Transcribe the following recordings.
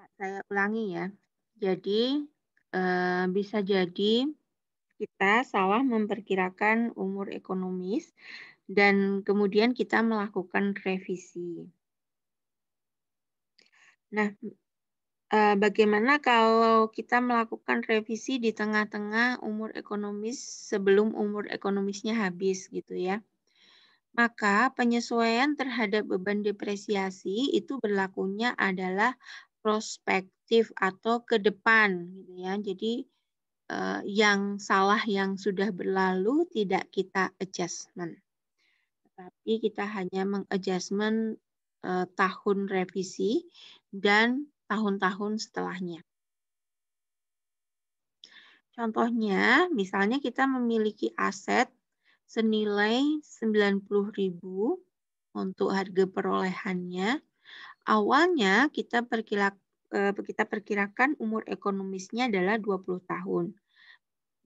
Ya, saya ulangi ya. Jadi eh, bisa jadi kita salah memperkirakan umur ekonomis dan kemudian kita melakukan revisi. Nah, eh, bagaimana kalau kita melakukan revisi di tengah-tengah umur ekonomis sebelum umur ekonomisnya habis gitu ya? Maka penyesuaian terhadap beban depresiasi itu berlakunya adalah prospektif atau ke depan gitu ya. Jadi uh, yang salah yang sudah berlalu tidak kita adjustment. Tetapi kita hanya mengadjustment uh, tahun revisi dan tahun-tahun setelahnya. Contohnya, misalnya kita memiliki aset senilai 90.000 untuk harga perolehannya. Awalnya kita perkirakan Eh, kita perkirakan umur ekonomisnya adalah 20 tahun.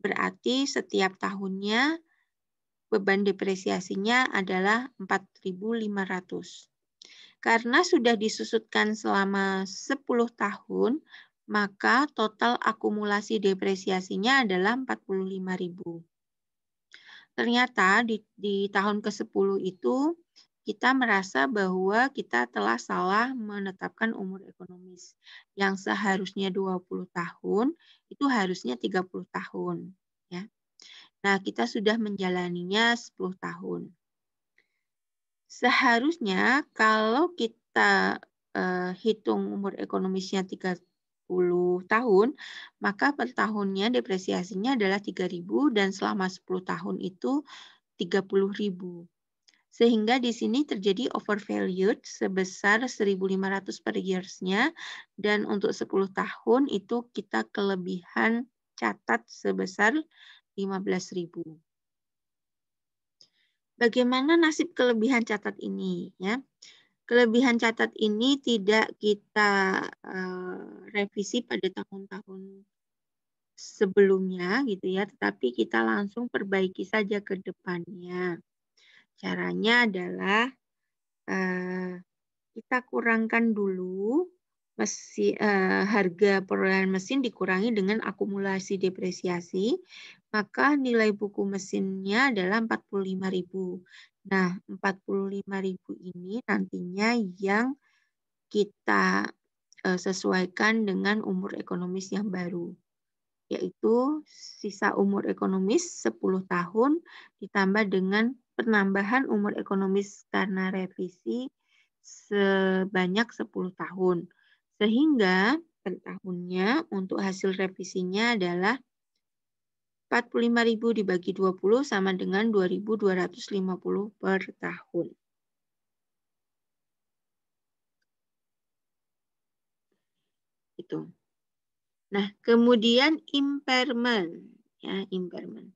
Berarti setiap tahunnya beban depresiasinya adalah 4.500. Karena sudah disusutkan selama 10 tahun, maka total akumulasi depresiasinya adalah 45.000. Ternyata di, di tahun ke-10 itu kita merasa bahwa kita telah salah menetapkan umur ekonomis. Yang seharusnya 20 tahun, itu harusnya 30 tahun. Ya. Nah, kita sudah menjalaninya 10 tahun. Seharusnya kalau kita uh, hitung umur ekonomisnya 30 tahun, maka per tahunnya depresiasinya adalah 3.000 dan selama 10 tahun itu 30.000. Sehingga di sini terjadi overvalued sebesar 1.500 per years-nya dan untuk 10 tahun itu kita kelebihan catat sebesar 15.000. Bagaimana nasib kelebihan catat ini ya? Kelebihan catat ini tidak kita uh, revisi pada tahun-tahun sebelumnya gitu ya, tetapi kita langsung perbaiki saja ke depannya. Caranya adalah uh, kita kurangkan dulu mesin, uh, harga perolehan mesin dikurangi dengan akumulasi depresiasi, maka nilai buku mesinnya adalah 45.000. Nah, 45.000 ini nantinya yang kita uh, sesuaikan dengan umur ekonomis yang baru yaitu sisa umur ekonomis 10 tahun ditambah dengan penambahan umur ekonomis karena revisi sebanyak 10 tahun. Sehingga per tahunnya untuk hasil revisinya adalah 45.000 dibagi 20 sama dengan 2.250 per tahun. Itu. Nah, kemudian impairment ya, impairment.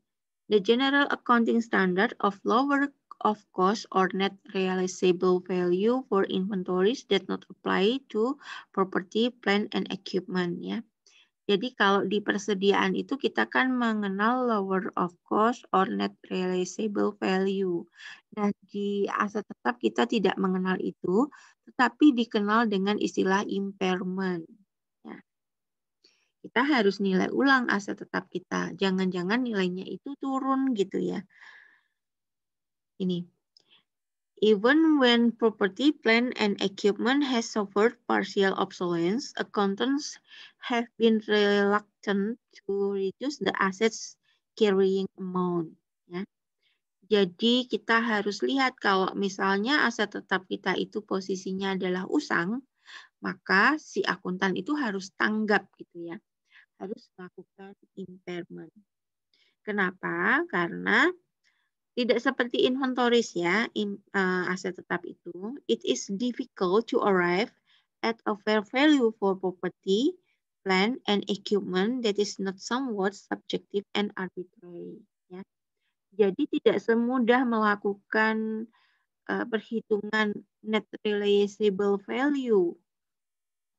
The general accounting standard of lower of cost or net realizable value for inventories that not apply to property, plant, and equipment ya. Jadi kalau di persediaan itu kita kan mengenal lower of cost or net realizable value. Nah di aset tetap kita tidak mengenal itu, tetapi dikenal dengan istilah impairment kita harus nilai ulang aset tetap kita. Jangan-jangan nilainya itu turun gitu ya. Ini. Even when property, plant, and equipment has suffered partial obsolescence, accountants have been reluctant to reduce the assets carrying amount. Ya. Jadi kita harus lihat kalau misalnya aset tetap kita itu posisinya adalah usang, maka si akuntan itu harus tanggap gitu ya harus melakukan impairment. Kenapa? Karena tidak seperti inventories ya, in, uh, aset tetap itu, it is difficult to arrive at a fair value for property, plant, and equipment that is not somewhat subjective and arbitrary. Ya. Jadi tidak semudah melakukan uh, perhitungan net realizable value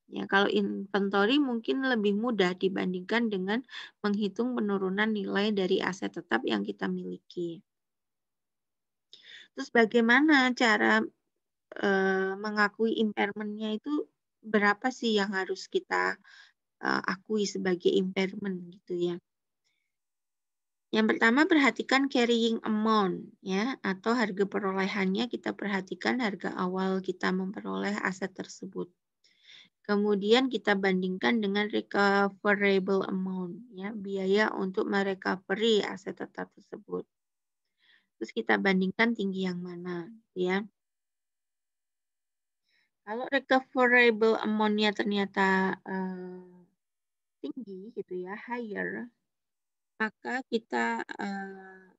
Ya, kalau inventory mungkin lebih mudah dibandingkan dengan menghitung penurunan nilai dari aset tetap yang kita miliki. Terus bagaimana cara e, mengakui impairment-nya itu berapa sih yang harus kita uh, akui sebagai impairment gitu ya. Yang pertama perhatikan carrying amount ya atau harga perolehannya kita perhatikan harga awal kita memperoleh aset tersebut. Kemudian kita bandingkan dengan recoverable amount ya biaya untuk merecovery aset tetap tersebut. Terus kita bandingkan tinggi yang mana ya. Kalau recoverable amount-nya ternyata uh, tinggi gitu ya, higher, maka kita uh,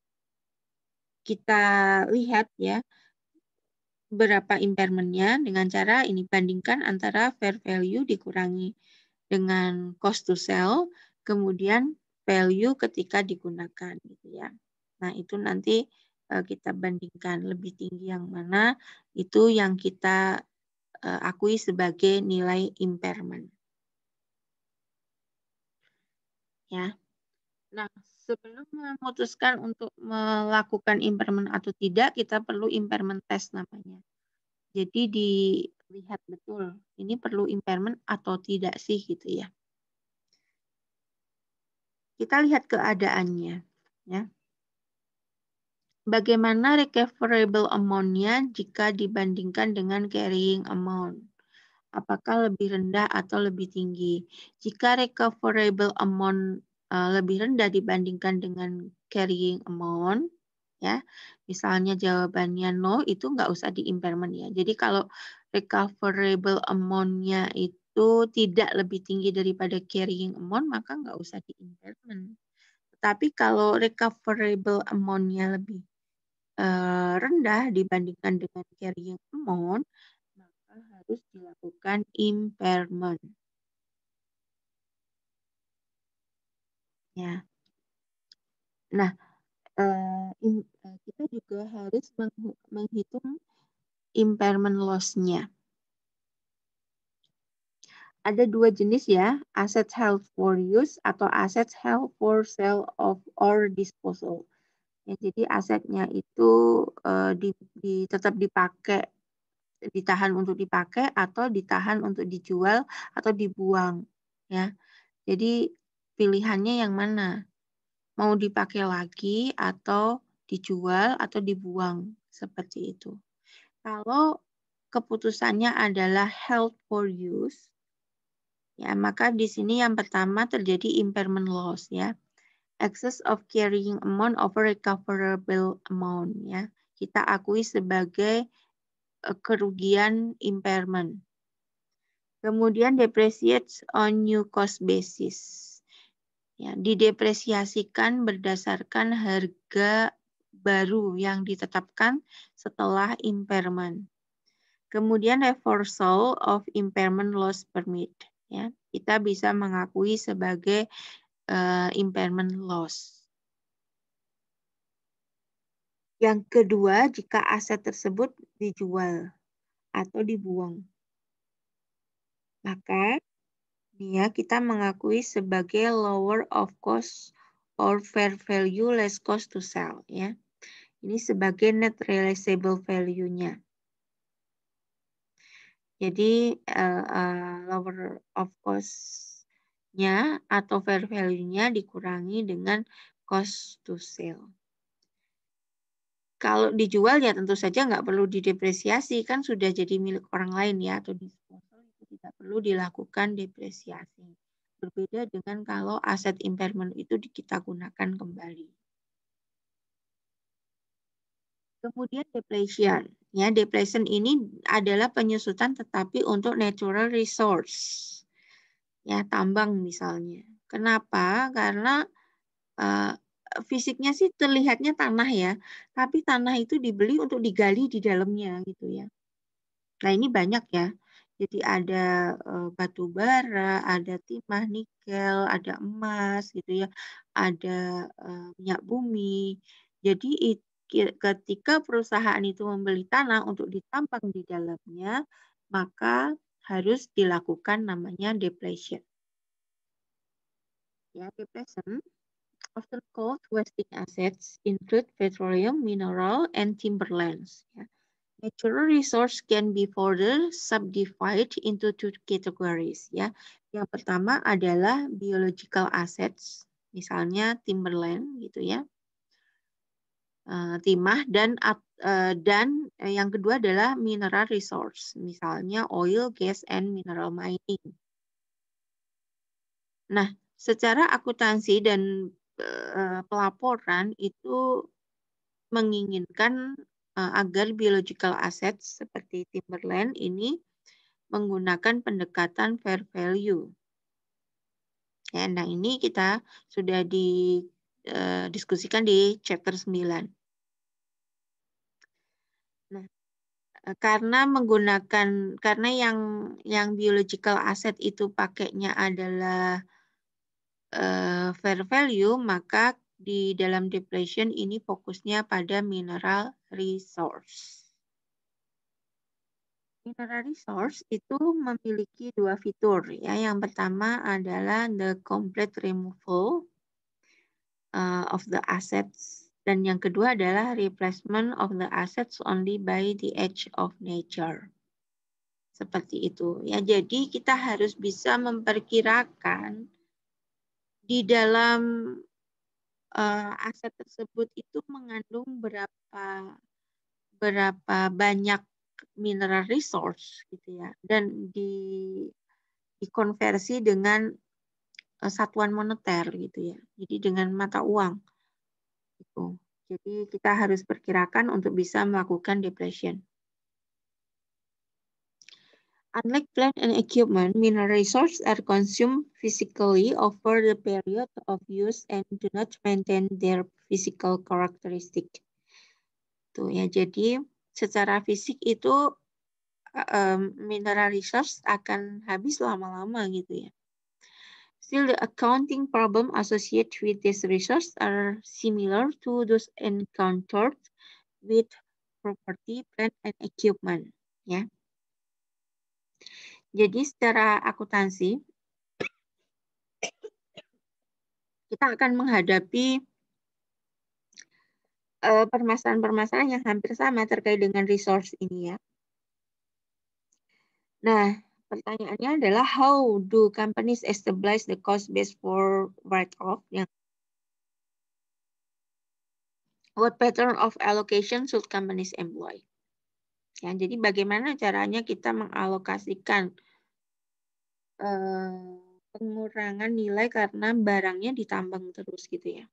kita lihat ya berapa impairment-nya dengan cara ini bandingkan antara fair value dikurangi dengan cost to sell, kemudian value ketika digunakan gitu ya. Nah, itu nanti uh, kita bandingkan lebih tinggi yang mana itu yang kita uh, akui sebagai nilai impairment. Ya. Nah, sebelum memutuskan untuk melakukan impairment atau tidak, kita perlu impairment test namanya. Jadi dilihat betul, ini perlu impairment atau tidak sih gitu ya. Kita lihat keadaannya. Ya. Bagaimana recoverable amount-nya jika dibandingkan dengan carrying amount? Apakah lebih rendah atau lebih tinggi? Jika recoverable amount uh, lebih rendah dibandingkan dengan carrying amount, ya, misalnya jawabannya no, itu nggak usah di impairment ya. Jadi kalau recoverable amount-nya itu tidak lebih tinggi daripada carrying amount, maka nggak usah di impairment. Tapi kalau recoverable amount-nya lebih Eh, rendah dibandingkan dengan carrying amount, maka harus dilakukan impairment. Ya. Nah, eh, eh, kita juga harus menghitung impairment loss-nya. Ada dua jenis ya, asset held for use atau asset held for sale of or disposal. Ya, jadi asetnya itu uh, di, di, tetap dipakai, ditahan untuk dipakai atau ditahan untuk dijual atau dibuang. Ya, jadi pilihannya yang mana? Mau dipakai lagi atau dijual atau dibuang seperti itu. Kalau keputusannya adalah health for use, ya maka di sini yang pertama terjadi impairment loss ya excess of carrying amount over recoverable amount ya. Kita akui sebagai uh, kerugian impairment. Kemudian depreciates on new cost basis. Ya, didepresiasikan berdasarkan harga baru yang ditetapkan setelah impairment. Kemudian reversal of impairment loss permit. Ya, kita bisa mengakui sebagai uh, impairment loss. Yang kedua, jika aset tersebut dijual atau dibuang. Maka ya, kita mengakui sebagai lower of cost or fair value less cost to sell. ya. Ini sebagai net realizable value-nya. Jadi uh, uh, lower of cost nya atau fair value-nya dikurangi dengan cost to sell. Kalau dijual ya tentu saja nggak perlu didepresiasi, kan sudah jadi milik orang lain ya, atau itu tidak perlu dilakukan depresiasi. Berbeda dengan kalau aset impairment itu kita gunakan kembali. Kemudian depletion. Ya, depletion ini adalah penyusutan tetapi untuk natural resource ya tambang misalnya. Kenapa? Karena uh, fisiknya sih terlihatnya tanah ya, tapi tanah itu dibeli untuk digali di dalamnya gitu ya. Nah ini banyak ya. Jadi ada batu bara, ada timah, nikel, ada emas gitu ya, ada minyak bumi. Jadi ketika perusahaan itu membeli tanah untuk ditambang di dalamnya, maka harus dilakukan namanya depletion. Ya, depletion often called wasting assets include petroleum, mineral, and timberlands. Ya. Natural resource can be further subdivided into two categories ya. Yang pertama adalah biological assets, misalnya timberland gitu ya. Uh, timah dan uh, dan yang kedua adalah mineral resource, misalnya oil, gas, and mineral mining. Nah, secara akuntansi dan pelaporan itu menginginkan agar biological assets seperti timberland ini menggunakan pendekatan fair value. Ya, nah ini kita sudah didiskusikan di chapter 9. Nah, karena menggunakan karena yang yang biological asset itu pakainya adalah uh, fair value, maka di dalam depletion ini fokusnya pada mineral resource. Mineral resource itu memiliki dua fitur ya. Yang pertama adalah the complete removal uh, of the assets dan yang kedua adalah replacement of the assets only by the edge of nature. Seperti itu ya. Jadi kita harus bisa memperkirakan di dalam uh, aset tersebut itu mengandung berapa berapa banyak mineral resource gitu ya dan di dikonversi dengan uh, satuan moneter gitu ya. Jadi dengan mata uang. Gitu. Jadi kita harus perkirakan untuk bisa melakukan depression. Unlike plant and equipment, mineral resources are consumed physically over the period of use and do not maintain their physical characteristic. Tuh ya, jadi secara fisik itu um, mineral resource akan habis lama-lama gitu ya. Still, the accounting problem associated with this resource are similar to those encountered with property, plant, and equipment. Ya. Jadi secara akuntansi, kita akan menghadapi eh, permasalahan-permasalahan yang hampir sama terkait dengan resource ini ya. Nah, pertanyaannya adalah how do companies establish the cost base for write-off yang What pattern of allocation should companies employ? Ya, jadi bagaimana caranya kita mengalokasikan eh, pengurangan nilai karena barangnya ditambang terus gitu ya.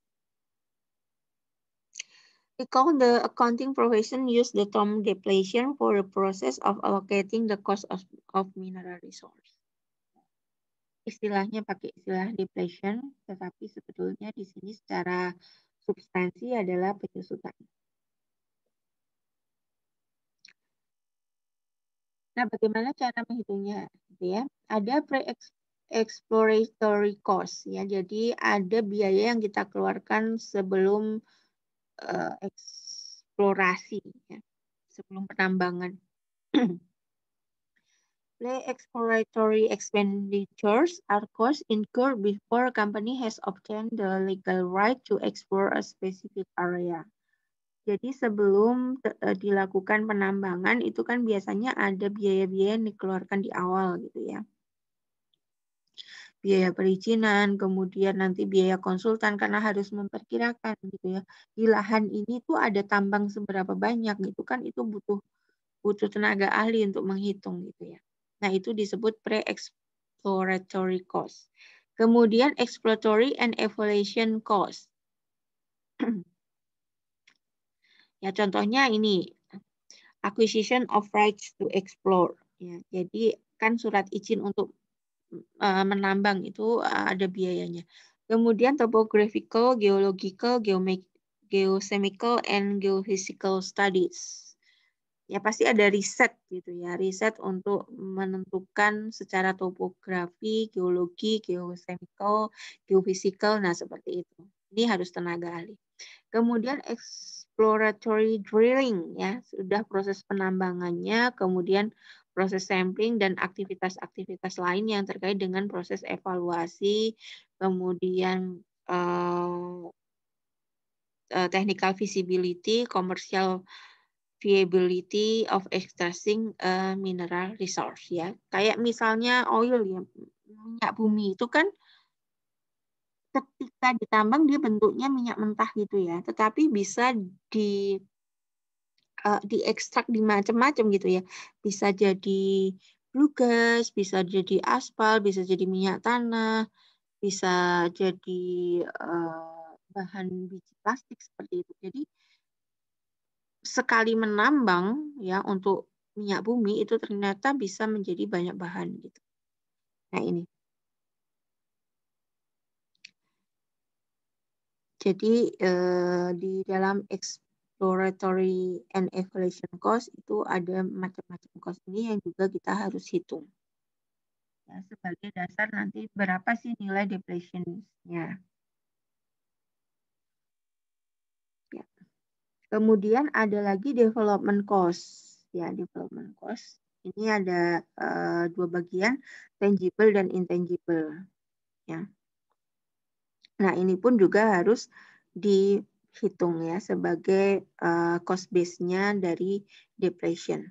Recall the accounting profession use the term depletion for the process of allocating the cost of, of mineral resource. Istilahnya pakai istilah depletion, tetapi sebetulnya di sini secara substansi adalah penyusutan. Nah, bagaimana cara menghitungnya? Gitu ya. Ada pre-exploratory cost ya. Jadi ada biaya yang kita keluarkan sebelum uh, eksplorasi ya. Sebelum penambangan. Pre-exploratory expenditures are costs incurred before a company has obtained the legal right to explore a specific area. Jadi sebelum uh, dilakukan penambangan itu kan biasanya ada biaya-biaya yang dikeluarkan di awal gitu ya. Biaya perizinan, kemudian nanti biaya konsultan karena harus memperkirakan gitu ya. Di lahan ini tuh ada tambang seberapa banyak gitu kan itu butuh butuh tenaga ahli untuk menghitung gitu ya. Nah, itu disebut pre-exploratory cost. Kemudian exploratory and evaluation cost. Ya contohnya ini acquisition of rights to explore. Ya, jadi kan surat izin untuk uh, menambang itu uh, ada biayanya. Kemudian topographical, geological, geochemical, and geophysical studies. Ya pasti ada riset gitu ya, riset untuk menentukan secara topografi, geologi, geochemical, geophysical, nah seperti itu. Ini harus tenaga ahli. Kemudian exploratory drilling ya, sudah proses penambangannya, kemudian proses sampling dan aktivitas-aktivitas lain yang terkait dengan proses evaluasi, kemudian uh, technical visibility, commercial viability of extracting a mineral resource ya. Kayak misalnya oil ya, minyak bumi itu kan ketika ditambang dia bentuknya minyak mentah gitu ya, tetapi bisa di uh, diekstrak di macam-macam gitu ya. Bisa jadi blue bisa jadi aspal, bisa jadi minyak tanah, bisa jadi uh, bahan biji plastik seperti itu. Jadi sekali menambang ya untuk minyak bumi itu ternyata bisa menjadi banyak bahan gitu. Nah ini. Jadi eh, di dalam exploratory and evaluation cost itu ada macam-macam cost ini yang juga kita harus hitung. Ya, sebagai dasar nanti berapa sih nilai depletion-nya. Kemudian ada lagi development cost. Ya, development cost. Ini ada uh, dua bagian, tangible dan intangible. Ya. Nah, ini pun juga harus dihitung ya sebagai uh, cost base-nya dari depletion.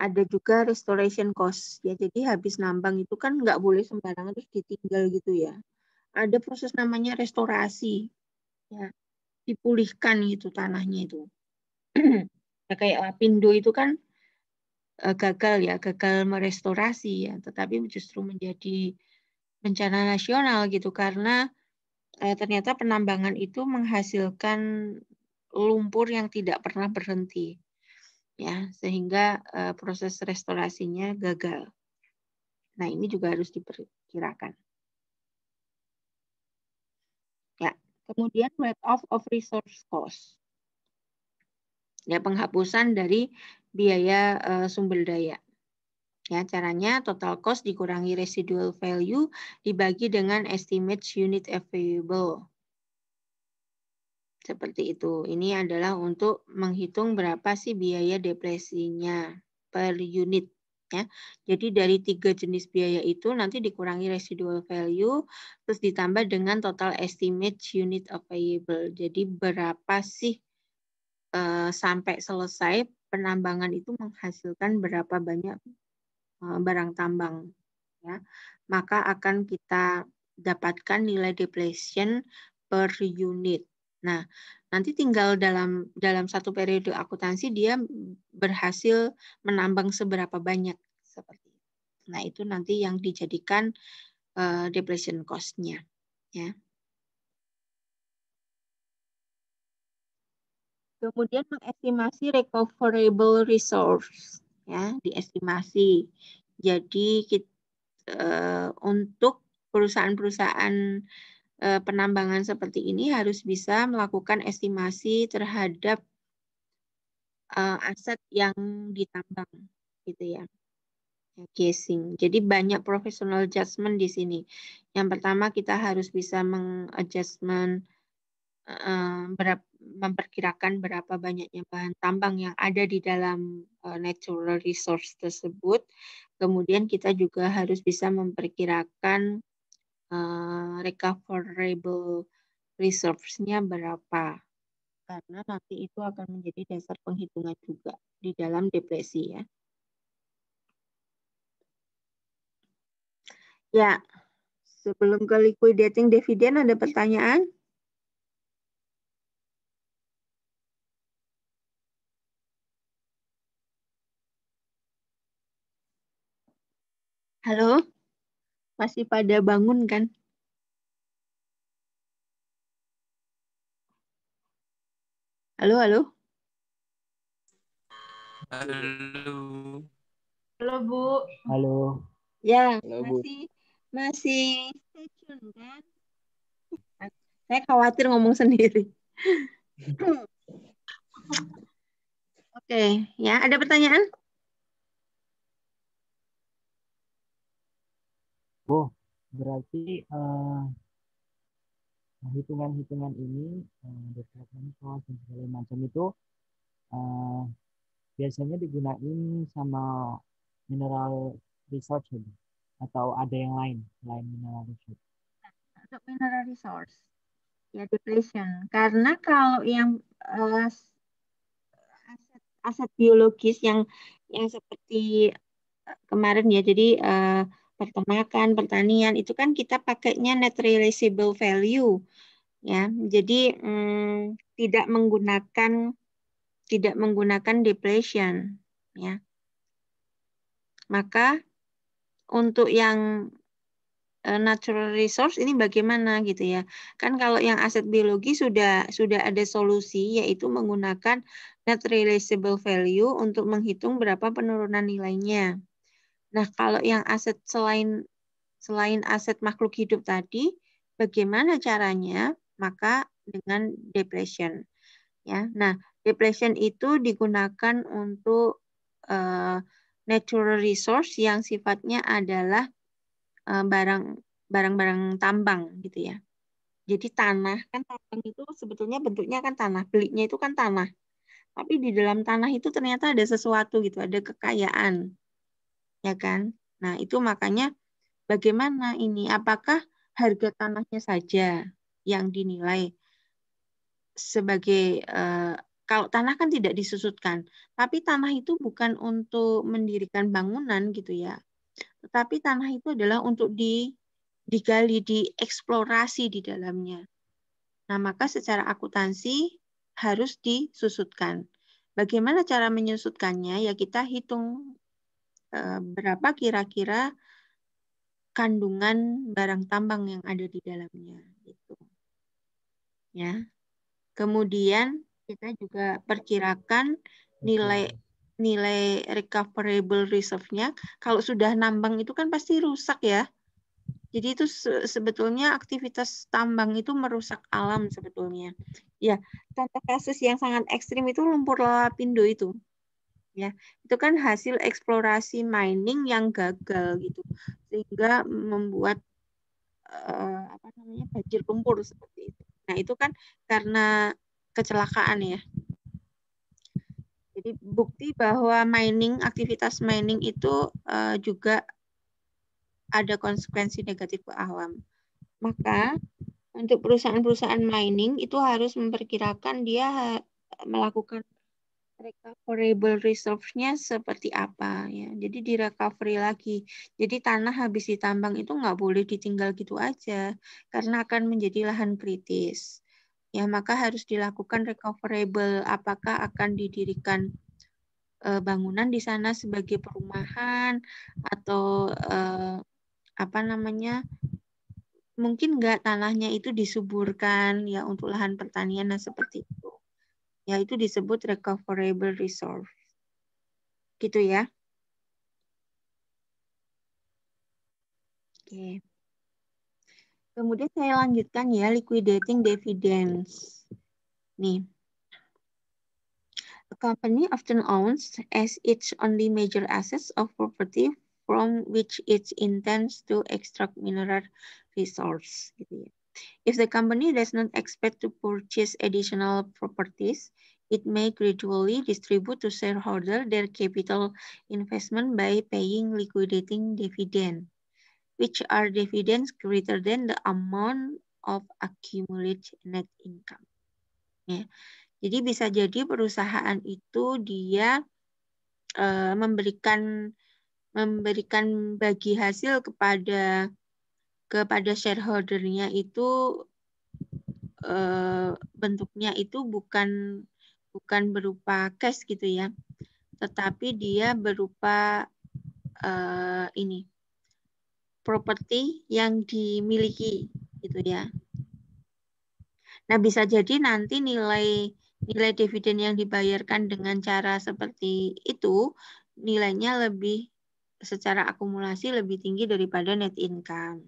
Ada juga restoration cost ya. Jadi habis nambang itu kan nggak boleh sembarangan terus ditinggal gitu ya. Ada proses namanya restorasi. Ya dipulihkan gitu tanahnya itu. ya, kayak Lapindo itu kan uh, gagal ya, gagal merestorasi ya, tetapi justru menjadi bencana nasional gitu karena uh, ternyata penambangan itu menghasilkan lumpur yang tidak pernah berhenti ya sehingga uh, proses restorasinya gagal. Nah, ini juga harus diperkirakan. Kemudian write off of resource cost. Ya, penghapusan dari biaya uh, sumber daya. Ya, caranya total cost dikurangi residual value dibagi dengan estimate unit available. Seperti itu. Ini adalah untuk menghitung berapa sih biaya depresinya per unit ya. Jadi dari tiga jenis biaya itu nanti dikurangi residual value terus ditambah dengan total estimate unit available. Jadi berapa sih uh, sampai selesai penambangan itu menghasilkan berapa banyak barang tambang ya. Maka akan kita dapatkan nilai depletion per unit. Nah, nanti tinggal dalam dalam satu periode akuntansi dia berhasil menambang seberapa banyak seperti itu. Nah, itu nanti yang dijadikan uh, depletion cost-nya ya. Kemudian mengestimasi recoverable resource ya, diestimasi. Jadi kita, uh, untuk perusahaan-perusahaan Eh, penambangan seperti ini harus bisa melakukan estimasi terhadap uh, aset yang ditambang gitu ya. Casing. Jadi banyak professional adjustment di sini. Yang pertama kita harus bisa mengadjustment berapa, memperkirakan berapa banyaknya bahan tambang yang ada di dalam uh, natural resource tersebut. Kemudian kita juga harus bisa memperkirakan uh, recoverable reserves-nya berapa. Karena nanti itu akan menjadi dasar penghitungan juga di dalam depresi ya. Ya, sebelum ke liquidating dividen ada pertanyaan? Halo? Masih pada bangun kan? Halo, halo. Halo. Halo, Bu. Halo. Ya, halo, masih Bu. masih stay tune kan? Saya khawatir ngomong sendiri. Oke, ya, ada pertanyaan? Oh, berarti uh, hitungan-hitungan ini uh, cost dan segala macam itu uh, biasanya digunain sama mineral resource atau ada yang lain selain mineral resource? Untuk mineral resource, ya depletion. Karena kalau yang uh, aset biologis yang yang seperti eh, kemarin ya. Jadi uh, peternakan, pertanian itu kan kita pakainya net realizable value ya. Jadi hmm, tidak menggunakan tidak menggunakan depletion ya. Maka untuk yang Eh, natural resource ini bagaimana gitu ya. Kan kalau yang aset biologi sudah sudah ada solusi yaitu menggunakan net realizable value untuk menghitung berapa penurunan nilainya. Nah, kalau yang aset selain selain aset makhluk hidup tadi, bagaimana caranya? Maka dengan depletion. Ya. Nah, depletion itu digunakan untuk uh, natural resource yang sifatnya adalah Eh, barang barang-barang tambang gitu ya. Jadi tanah kan tambang itu sebetulnya bentuknya kan tanah, belinya itu kan tanah. Tapi di dalam tanah itu ternyata ada sesuatu gitu, ada kekayaan. Ya kan? Nah, itu makanya bagaimana ini? Apakah harga tanahnya saja yang dinilai sebagai uh, kalau tanah kan tidak disusutkan, tapi tanah itu bukan untuk mendirikan bangunan gitu ya. Tetapi tanah itu adalah untuk di, digali, dieksplorasi di dalamnya. Nah, maka secara akuntansi harus disusutkan. Bagaimana cara menyusutkannya? Ya kita hitung eh, berapa kira-kira kandungan barang tambang yang ada di dalamnya gitu. Ya. Kemudian kita juga perkirakan nilai nilai recoverable reserve-nya kalau sudah nambang itu kan pasti rusak ya. Jadi itu sebetulnya aktivitas tambang itu merusak alam sebetulnya. Ya, contoh kasus yang sangat ekstrim itu lumpur lapindo itu. Ya, itu kan hasil eksplorasi mining yang gagal gitu. Sehingga membuat uh, apa namanya? banjir lumpur seperti itu. Nah, itu kan karena kecelakaan ya. Jadi bukti bahwa mining, aktivitas mining itu uh, juga ada konsekuensi negatif ke alam. Maka untuk perusahaan-perusahaan mining itu harus memperkirakan dia melakukan recoverable reserve-nya seperti apa ya. Jadi di recovery lagi. Jadi tanah habis ditambang itu nggak boleh ditinggal gitu aja karena akan menjadi lahan kritis ya maka harus dilakukan recoverable apakah akan didirikan uh, bangunan di sana sebagai perumahan atau uh, apa namanya mungkin enggak tanahnya itu disuburkan ya untuk lahan pertanian nah seperti itu ya itu disebut recoverable resource gitu ya oke Kemudian saya lanjutkan ya liquidating dividends. Nih. A company often owns as its only major assets of property from which it intends to extract mineral resource. Gitu ya. If the company does not expect to purchase additional properties, it may gradually distribute to shareholder their capital investment by paying liquidating dividend which are dividends greater than the amount of accumulated net income. Ya. Jadi bisa jadi perusahaan itu dia uh, memberikan memberikan bagi hasil kepada kepada shareholdernya itu uh, bentuknya itu bukan bukan berupa cash gitu ya, tetapi dia berupa uh, ini properti yang dimiliki gitu ya. Nah, bisa jadi nanti nilai nilai dividen yang dibayarkan dengan cara seperti itu nilainya lebih secara akumulasi lebih tinggi daripada net income.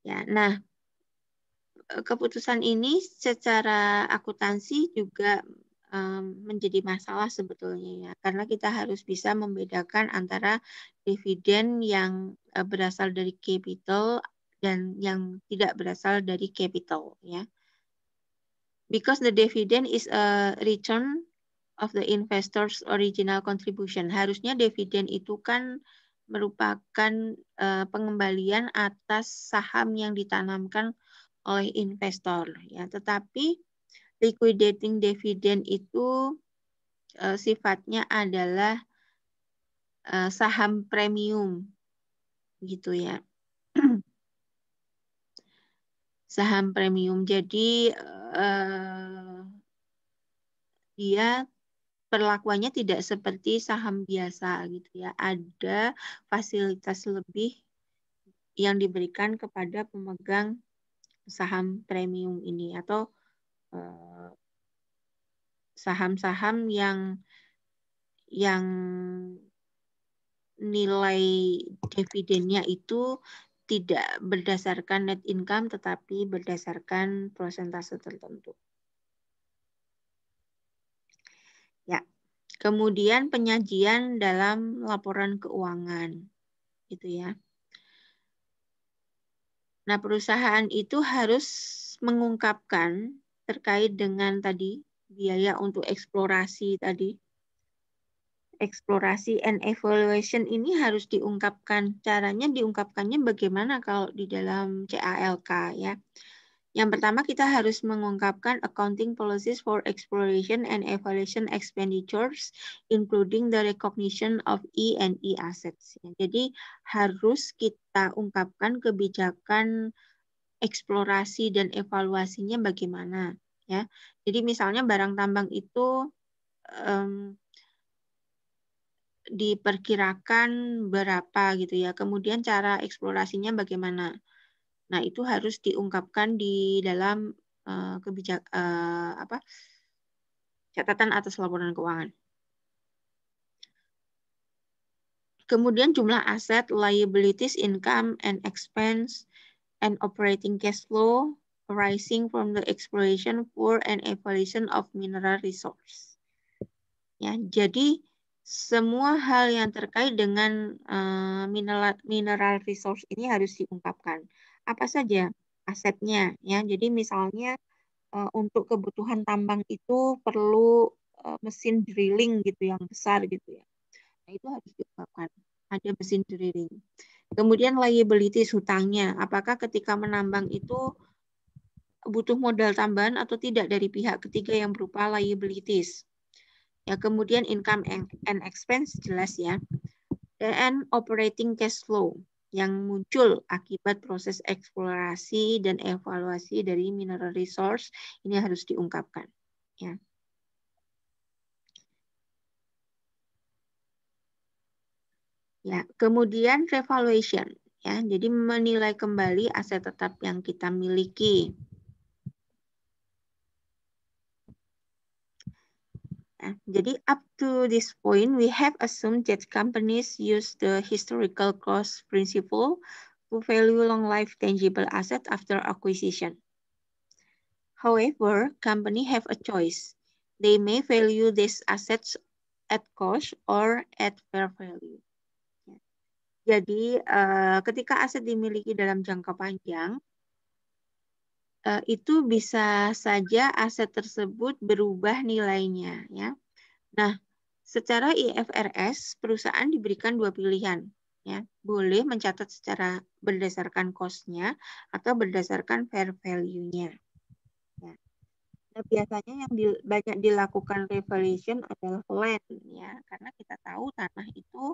Ya, nah keputusan ini secara akuntansi juga menjadi masalah sebetulnya ya. Karena kita harus bisa membedakan antara dividen yang eh, berasal dari capital dan yang tidak berasal dari capital ya. Because the dividend is a return of the investors original contribution. Harusnya dividen itu kan merupakan uh, pengembalian atas saham yang ditanamkan oleh investor ya tetapi liquidating dividend itu uh, sifatnya adalah uh, saham premium gitu ya. saham premium. Jadi uh, dia perlakuannya tidak seperti saham biasa gitu ya. Ada fasilitas lebih yang diberikan kepada pemegang saham premium ini atau eh, saham-saham yang yang nilai dividennya itu tidak berdasarkan net income tetapi berdasarkan persentase tertentu. Ya. Kemudian penyajian dalam laporan keuangan. Gitu ya. Nah, perusahaan itu harus mengungkapkan terkait dengan tadi biaya untuk eksplorasi tadi. Eksplorasi and evaluation ini harus diungkapkan. Caranya diungkapkannya bagaimana kalau di dalam CALK ya. Yang pertama kita harus mengungkapkan accounting policies for exploration and evaluation expenditures including the recognition of E and E assets. Jadi harus kita ungkapkan kebijakan eksplorasi dan evaluasinya bagaimana ya. Jadi misalnya barang tambang itu um, diperkirakan berapa gitu ya. Kemudian cara eksplorasinya bagaimana. Nah, itu harus diungkapkan di dalam uh, kebijak uh, apa catatan atas laporan keuangan. Kemudian jumlah aset, liabilities, income, and expense, and operating cash flow arising from the exploration for and evaluation of mineral resource. Ya, jadi semua hal yang terkait dengan uh, mineral mineral resource ini harus diungkapkan apa saja asetnya ya. Jadi misalnya uh, untuk kebutuhan tambang itu perlu uh, mesin drilling gitu yang besar gitu ya. Nah, itu harus diungkapkan. Ada mesin drilling. Kemudian liabilities hutangnya, apakah ketika menambang itu butuh modal tambahan atau tidak dari pihak ketiga yang berupa liabilities. Ya, kemudian income and expense jelas ya. Dan operating cash flow yang muncul akibat proses eksplorasi dan evaluasi dari mineral resource ini harus diungkapkan ya. Ya, kemudian revaluation ya. Jadi menilai kembali aset tetap yang kita miliki. Jadi up to this point, we have assumed that companies use the historical cost principle to value long life tangible asset after acquisition. However, company have a choice. They may value these assets at cost or at fair value. Jadi, uh, ketika aset dimiliki dalam jangka panjang, itu bisa saja aset tersebut berubah nilainya ya. Nah, secara IFRS perusahaan diberikan dua pilihan ya. Boleh mencatat secara berdasarkan cost-nya atau berdasarkan fair value-nya. Ya. Nah, biasanya yang di, banyak dilakukan revaluation adalah land ya, karena kita tahu tanah itu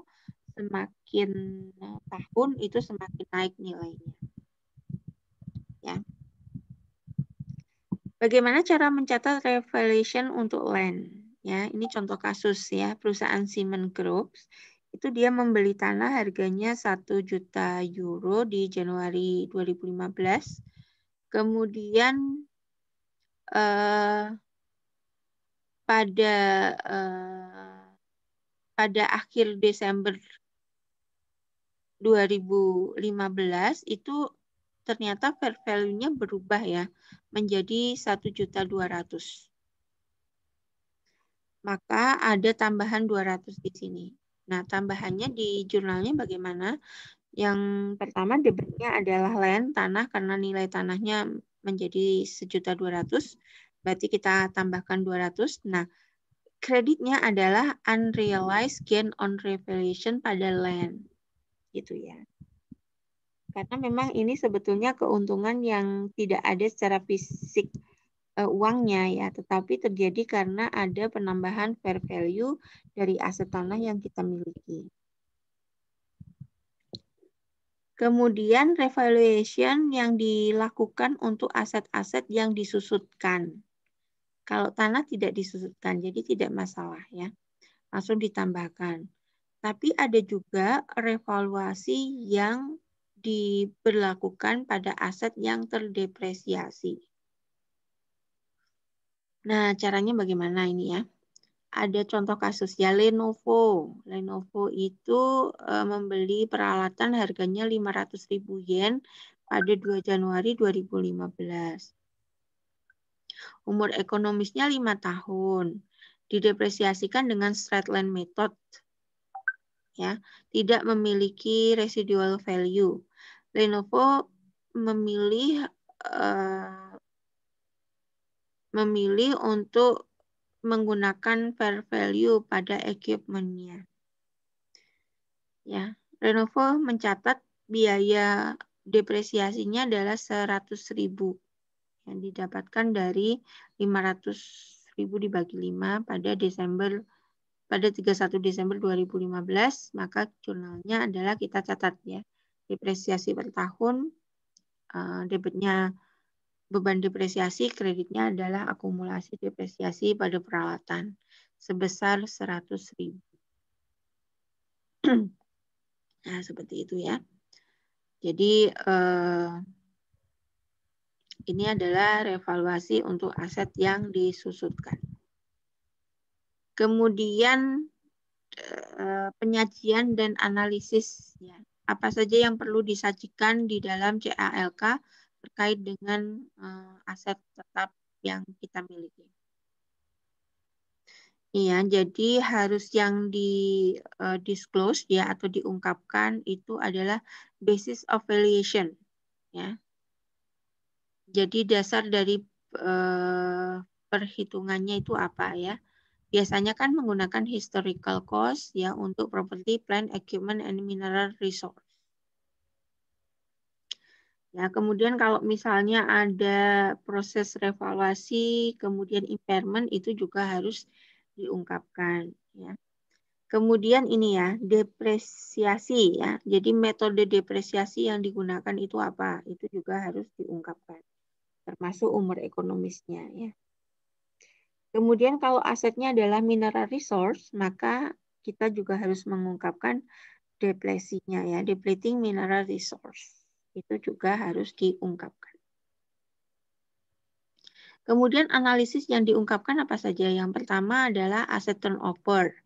semakin eh, tahun itu semakin naik nilainya. Ya. Bagaimana cara mencatat revaluation untuk land? Ya, ini contoh kasus ya, perusahaan Siemens Group itu dia membeli tanah harganya 1 juta euro di Januari 2015. Kemudian eh, pada eh, pada akhir Desember 2015 itu ternyata fair value-nya berubah ya menjadi 1.200. Maka ada tambahan 200 di sini. Nah, tambahannya di jurnalnya bagaimana? Yang pertama debitnya adalah land, tanah, karena nilai tanahnya menjadi 1.200. Berarti kita tambahkan 200. Nah, kreditnya adalah unrealized gain on revaluation pada land. Gitu ya. Karena memang ini sebetulnya keuntungan yang tidak ada secara fisik uh, uangnya ya, tetapi terjadi karena ada penambahan fair value dari aset tanah yang kita miliki. Kemudian revaluation yang dilakukan untuk aset-aset yang disusutkan. Kalau tanah tidak disusutkan, jadi tidak masalah ya. Langsung ditambahkan. Tapi ada juga revaluasi yang diberlakukan pada aset yang terdepresiasi. Nah, caranya bagaimana ini ya? ada contoh kasus ya Lenovo. Lenovo itu uh, membeli peralatan harganya 500.000 yen pada 2 Januari 2015. Umur ekonomisnya 5 tahun. Didepresiasikan dengan straight line method. Ya, tidak memiliki residual value. Lenovo memilih uh, memilih untuk menggunakan fair value pada equipment-nya. Ya, Lenovo mencatat biaya depresiasinya adalah 100.000 yang didapatkan dari 500.000 dibagi 5 pada Desember pada 31 Desember 2015, maka jurnalnya adalah kita catat ya. Depresiasi per tahun uh, debitnya Beban depresiasi kreditnya adalah akumulasi depresiasi pada peralatan sebesar 100.000. nah, seperti itu ya. Jadi eh, ini adalah revaluasi untuk aset yang disusutkan. Kemudian eh, penyajian dan analisis ya. Apa saja yang perlu disajikan di dalam CALK terkait dengan uh, aset tetap yang kita miliki. Iya, jadi harus yang di uh, disclose ya atau diungkapkan itu adalah basis of valuation ya. Jadi dasar dari perhitungannya itu apa ya? Biasanya kan menggunakan historical cost ya untuk property, plant, equipment, and mineral resource. Ya, kemudian kalau misalnya ada proses revaluasi, kemudian impairment itu juga harus diungkapkan ya. Kemudian ini ya, depresiasi ya. Jadi metode depresiasi yang digunakan itu apa? Itu juga harus diungkapkan. Termasuk umur ekonomisnya ya. Kemudian kalau asetnya adalah mineral resource, maka kita juga harus mengungkapkan depresinya ya, depleting mineral resource itu juga harus diungkapkan. Kemudian analisis yang diungkapkan apa saja? Yang pertama adalah asset turnover.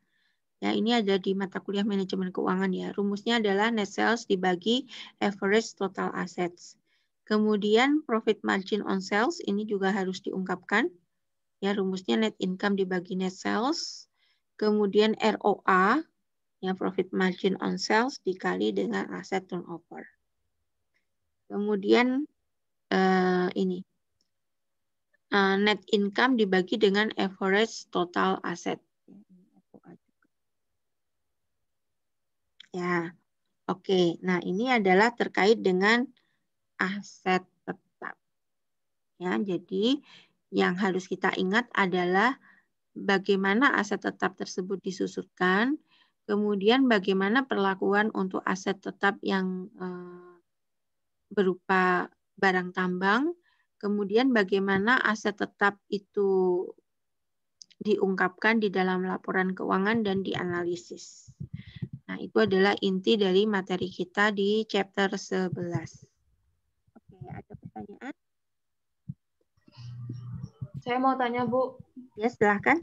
Ya, ini ada di mata kuliah manajemen keuangan ya. Rumusnya adalah net sales dibagi average total assets. Kemudian profit margin on sales ini juga harus diungkapkan. Ya, rumusnya net income dibagi net sales. Kemudian ROA, ya profit margin on sales dikali dengan asset turnover. Kemudian uh, ini uh, net income dibagi dengan average total asset. Ya, oke. Okay. Nah ini adalah terkait dengan aset tetap. Ya, jadi yang harus kita ingat adalah bagaimana aset tetap tersebut disusutkan, kemudian bagaimana perlakuan untuk aset tetap yang uh, berupa barang tambang, kemudian bagaimana aset tetap itu diungkapkan di dalam laporan keuangan dan dianalisis. Nah, itu adalah inti dari materi kita di chapter 11. Oke, ada pertanyaan? Saya mau tanya, Bu. Ya, silahkan.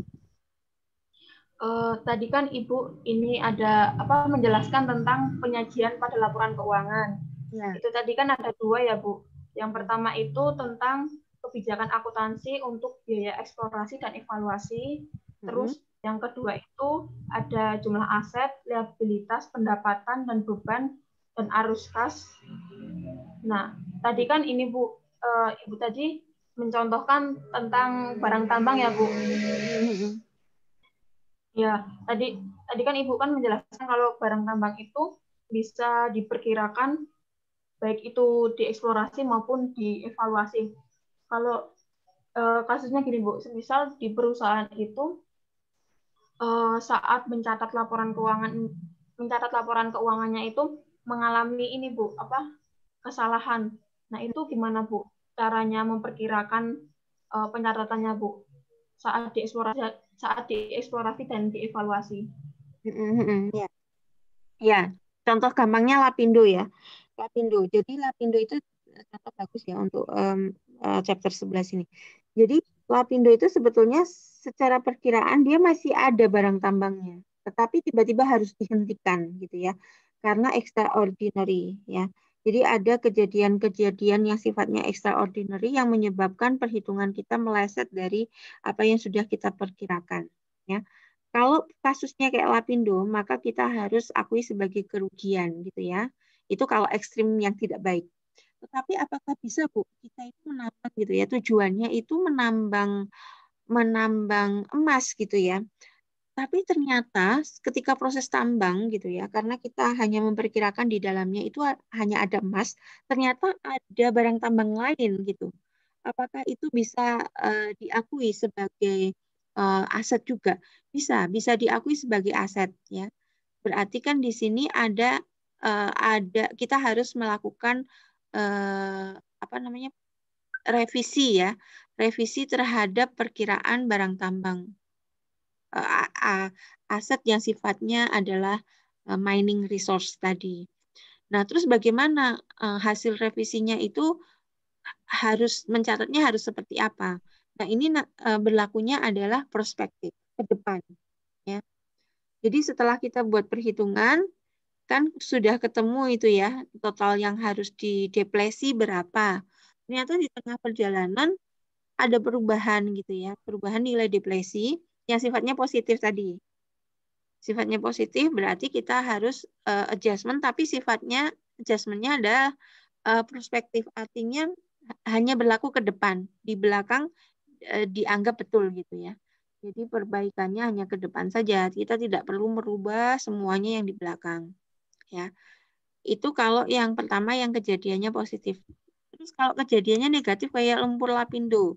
Uh, tadi kan Ibu ini ada apa menjelaskan tentang penyajian pada laporan keuangan. Ya. Itu tadi kan ada dua ya Bu. Yang pertama itu tentang kebijakan akuntansi untuk biaya eksplorasi dan evaluasi. Terus hmm. yang kedua itu ada jumlah aset, liabilitas, pendapatan dan beban dan arus kas. Nah, tadi kan ini Bu, e, Ibu tadi mencontohkan tentang barang tambang ya Bu. Ya, tadi tadi kan Ibu kan menjelaskan kalau barang tambang itu bisa diperkirakan baik itu dieksplorasi maupun dievaluasi. Kalau uh, kasusnya gini Bu, misal di perusahaan itu uh, saat mencatat laporan keuangan mencatat laporan keuangannya itu mengalami ini Bu, apa kesalahan. Nah, itu gimana Bu caranya memperkirakan uh, pencatatannya Bu saat dieksplorasi saat dieksplorasi dan dievaluasi? Ya. Contoh gampangnya Lapindo ya. Lapindo. Jadi Lapindo itu contoh bagus ya untuk um, uh, chapter 11 ini. Jadi Lapindo itu sebetulnya secara perkiraan dia masih ada barang tambangnya, tetapi tiba-tiba harus dihentikan gitu ya, karena extraordinary ya. Jadi ada kejadian-kejadian yang sifatnya extraordinary yang menyebabkan perhitungan kita meleset dari apa yang sudah kita perkirakan ya. Kalau kasusnya kayak Lapindo, maka kita harus akui sebagai kerugian gitu ya. Itu kalau ekstrim yang tidak baik. Tetapi apakah bisa Bu kita itu menambang gitu ya tujuannya itu menambang menambang emas gitu ya. Tapi ternyata ketika proses tambang gitu ya, karena kita hanya memperkirakan di dalamnya itu hanya ada emas, ternyata ada barang tambang lain gitu. Apakah itu bisa uh, diakui sebagai uh, aset juga? Bisa, bisa diakui sebagai aset ya. Berarti kan di sini ada uh, ada kita harus melakukan uh, apa namanya revisi ya, revisi terhadap perkiraan barang tambang aset yang sifatnya adalah uh, mining resource tadi. Nah, terus bagaimana uh, hasil revisinya itu harus mencatatnya harus seperti apa? Nah, ini berlakunya adalah prospektif ke depan, ya. Jadi setelah kita buat perhitungan, kan sudah ketemu itu ya total yang harus dideplesi berapa. Ternyata di tengah perjalanan ada perubahan gitu ya, perubahan nilai deplesi yang sifatnya positif tadi. Sifatnya positif berarti kita harus uh, adjustment, tapi sifatnya adjustmentnya ada uh, perspektif artinya hanya berlaku ke depan, di belakang uh, dianggap betul gitu ya. Jadi perbaikannya hanya ke depan saja. Kita tidak perlu merubah semuanya yang di belakang ya. Itu kalau yang pertama yang kejadiannya positif. Terus kalau kejadiannya negatif kayak lumpur lapindo.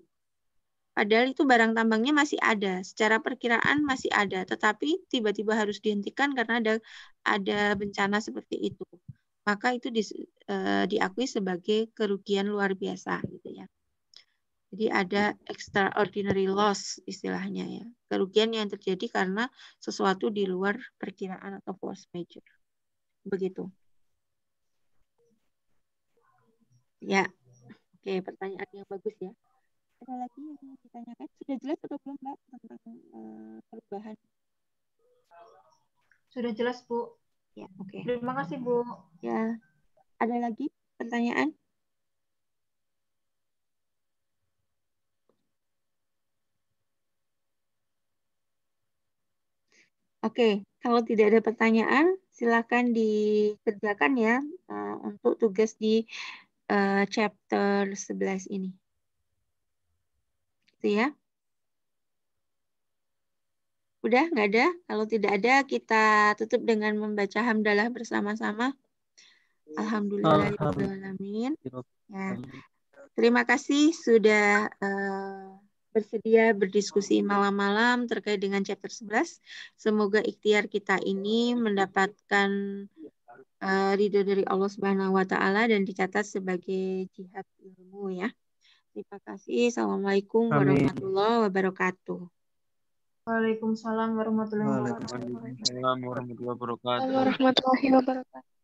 Padahal itu barang tambangnya masih ada, secara perkiraan masih ada, tetapi tiba-tiba harus dihentikan karena ada ada bencana seperti itu. Maka itu di, eh, diakui sebagai kerugian luar biasa gitu ya. Jadi ada extraordinary loss istilahnya ya. Kerugian yang terjadi karena sesuatu di luar perkiraan atau force major. Begitu. Ya, oke pertanyaan yang bagus ya. Ada lagi yang mau ditanyakan? Sudah jelas atau belum Mbak tentang uh, perubahan? Sudah jelas Bu. Ya, oke. Okay. Terima kasih Bu. Ya, ada lagi pertanyaan? Oke, kalau tidak ada pertanyaan, silakan dikerjakan ya uh, untuk tugas di uh, chapter 11 ini. Itu ya. Udah nggak ada? Kalau tidak ada, kita tutup dengan membaca hamdalah bersama-sama. Alhamdulillah. Ya. Terima kasih sudah uh, bersedia berdiskusi malam-malam terkait dengan chapter 11. Semoga ikhtiar kita ini mendapatkan uh, ridho dari Allah Subhanahu wa taala dan dicatat sebagai jihad ilmu ya. Terima kasih. Assalamualaikum warahmatullahi wabarakatuh. Waalaikumsalam warahmatullahi wabarakatuh. Waalaikumsalam warahmatullahi wabarakatuh. Warahmatullahi wabarakatuh.